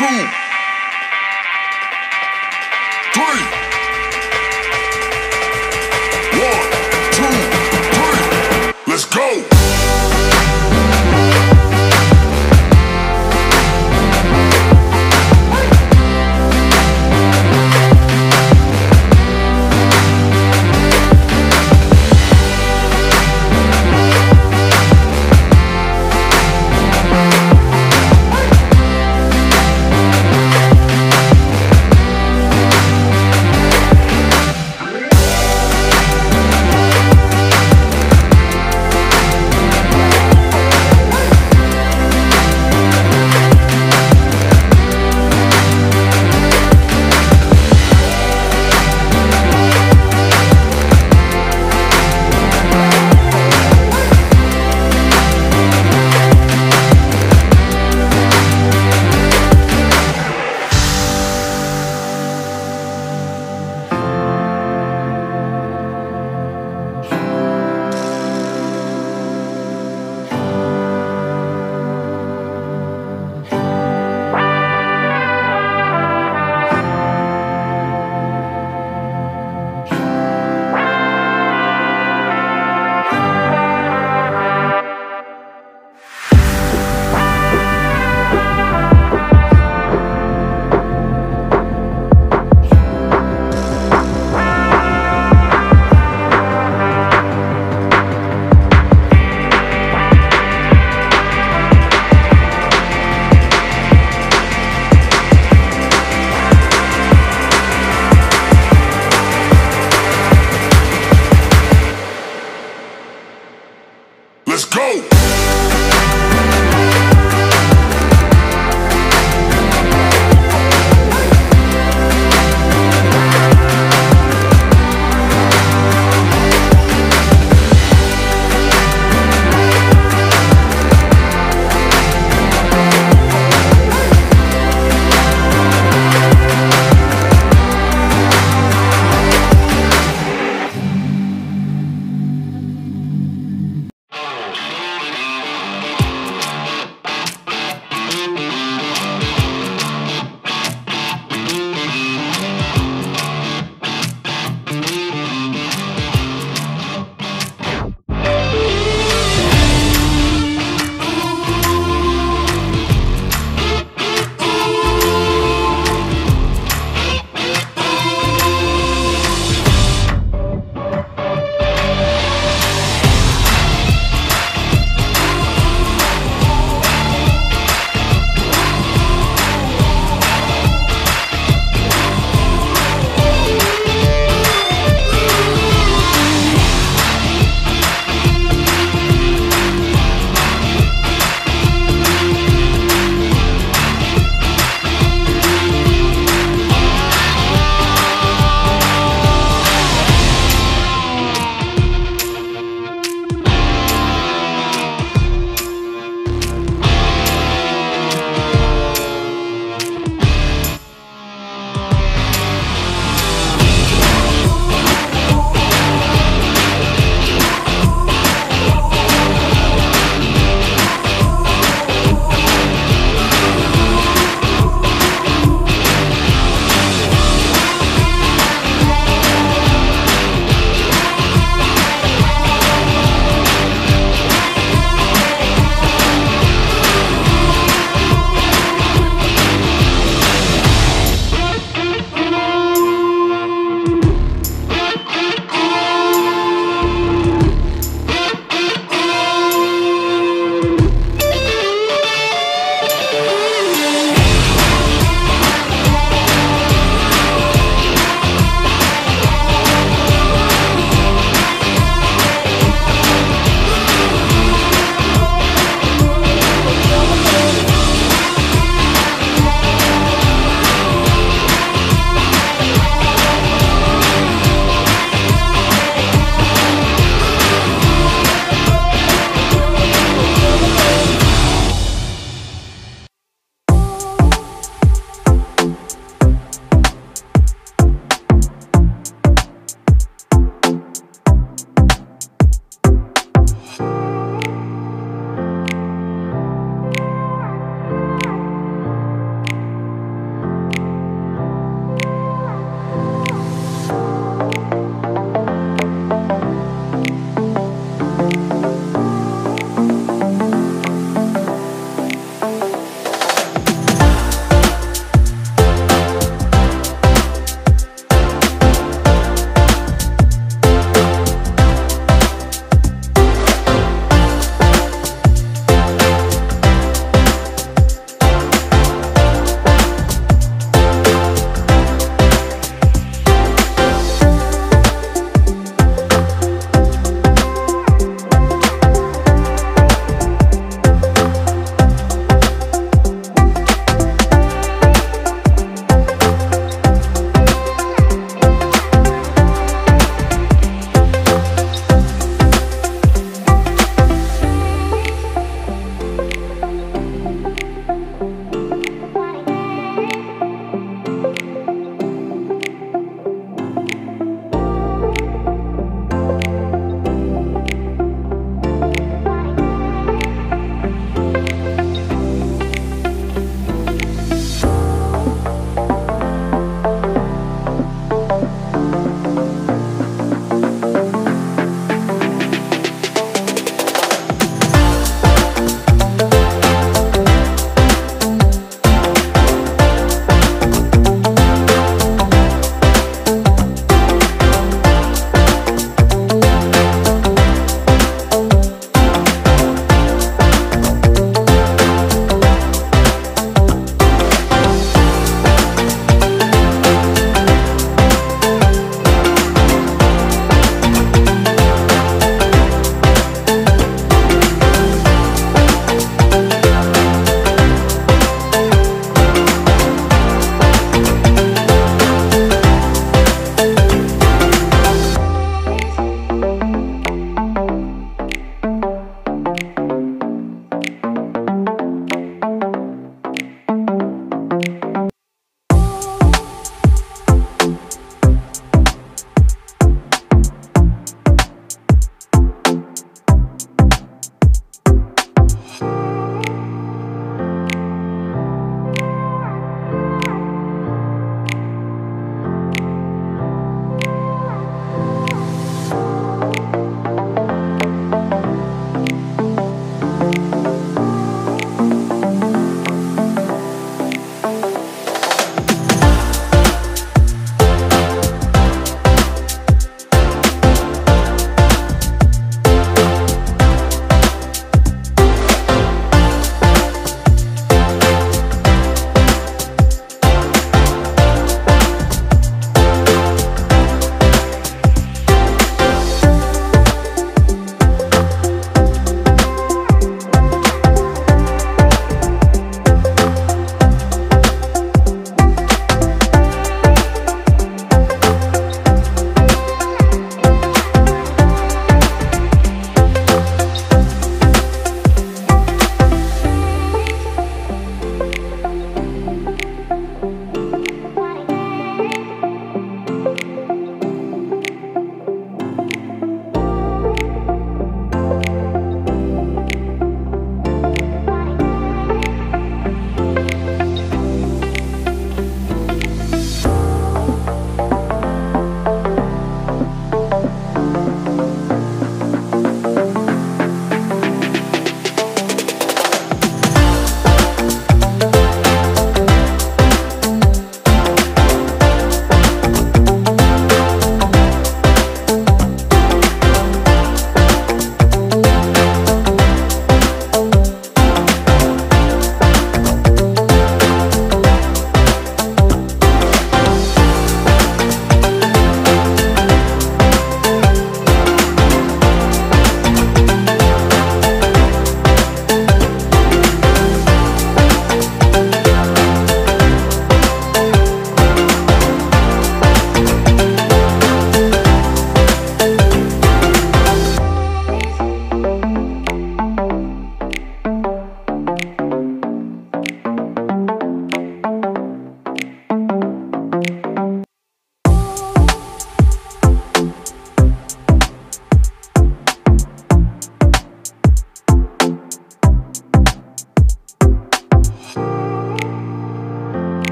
two, three. One, two, three. Let's go.